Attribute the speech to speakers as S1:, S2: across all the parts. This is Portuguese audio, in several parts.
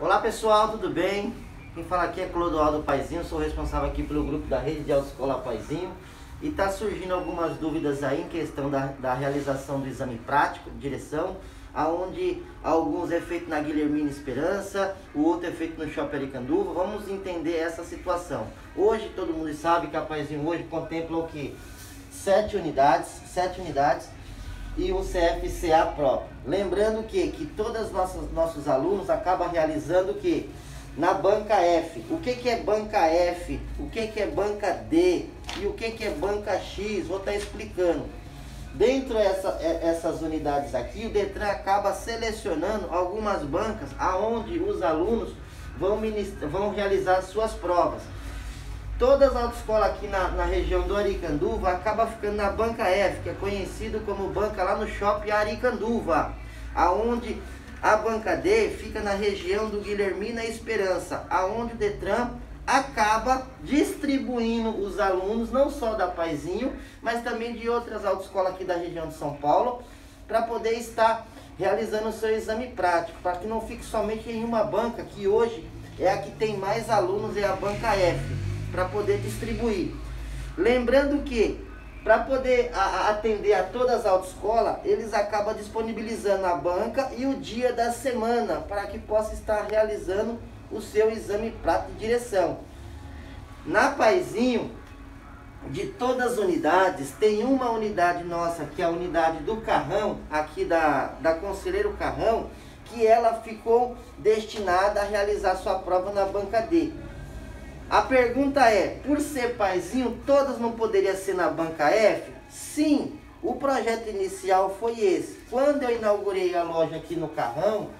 S1: Olá pessoal, tudo bem? Quem fala aqui é Clodoaldo Paizinho, sou responsável aqui pelo grupo da Rede de Autoescola Paizinho e está surgindo algumas dúvidas aí em questão da, da realização do exame prático direção, aonde alguns é feito na Guilhermina Esperança, o outro é feito no Shopping Aricanduva. Vamos entender essa situação. Hoje todo mundo sabe que a Paizinho hoje contempla o que? Sete unidades, sete unidades e um CFCA próprio. Lembrando que, que todos os nossos, nossos alunos acabam realizando o que? Na banca F. O que, que é banca F? O que, que é banca D? E o que, que é banca X? Vou estar tá explicando. Dentro dessas unidades aqui, o Detran acaba selecionando algumas bancas aonde os alunos vão, vão realizar suas provas. Todas as autoescolas aqui na, na região do Aricanduva acaba ficando na banca F, que é conhecido como banca lá no shopping Aricanduva, aonde a banca D fica na região do Guilhermina Esperança, aonde o Detran acaba distribuindo os alunos, não só da Paizinho, mas também de outras autoescolas aqui da região de São Paulo, para poder estar realizando o seu exame prático, para que não fique somente em uma banca, que hoje é a que tem mais alunos, é a banca F para poder distribuir. Lembrando que para poder a, atender a todas as autoescolas, eles acabam disponibilizando a banca e o dia da semana para que possa estar realizando o seu exame prático de direção. Na Paizinho, de todas as unidades, tem uma unidade nossa, que é a unidade do Carrão, aqui da, da Conselheiro Carrão, que ela ficou destinada a realizar sua prova na banca D. A pergunta é, por ser paizinho, todas não poderiam ser na banca F? Sim, o projeto inicial foi esse. Quando eu inaugurei a loja aqui no Carrão,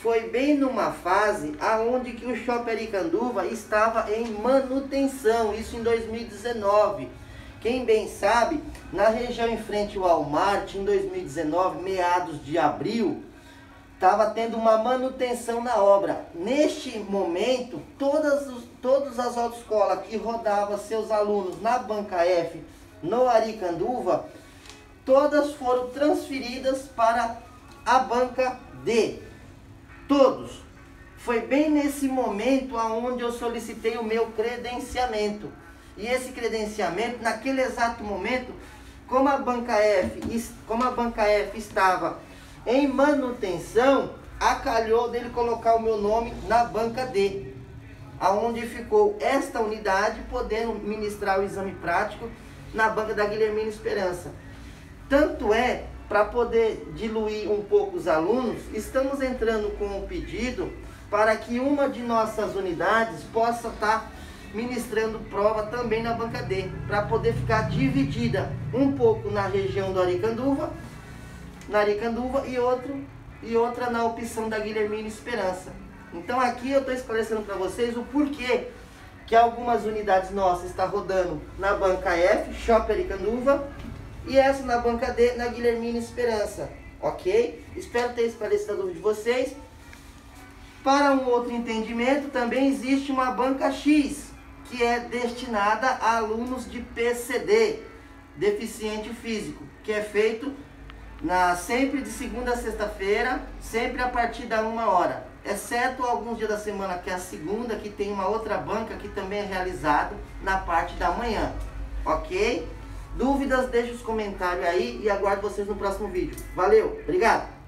S1: foi bem numa fase aonde que o Shopping Aricanduva estava em manutenção, isso em 2019. Quem bem sabe, na região em frente ao Walmart, em 2019, meados de abril, estava tendo uma manutenção na obra. Neste momento, todas, os, todas as autoescolas que rodavam seus alunos na banca F, no Aricanduva, todas foram transferidas para a banca D. Todos. Foi bem nesse momento aonde eu solicitei o meu credenciamento. E esse credenciamento, naquele exato momento, como a banca F, como a banca F estava em manutenção, acalhou dele colocar o meu nome na banca D, aonde ficou esta unidade podendo ministrar o exame prático na banca da Guilhermina Esperança. Tanto é, para poder diluir um pouco os alunos, estamos entrando com um pedido para que uma de nossas unidades possa estar tá ministrando prova também na banca D, para poder ficar dividida um pouco na região do Aricanduva na Aricanduva e, outro, e outra na opção da Guilhermina Esperança. Então aqui eu estou esclarecendo para vocês o porquê que algumas unidades nossas estão rodando na banca F, Shopping Aricanduva, e essa na banca D, na Guilhermina Esperança. Ok? Espero ter esclarecido a dúvida de vocês. Para um outro entendimento, também existe uma banca X, que é destinada a alunos de PCD, deficiente físico, que é feito na, sempre de segunda a sexta-feira, sempre a partir da uma hora. Exceto alguns dias da semana, que é a segunda, que tem uma outra banca que também é realizado na parte da manhã. Ok? Dúvidas, deixe os comentários aí e aguardo vocês no próximo vídeo. Valeu, obrigado!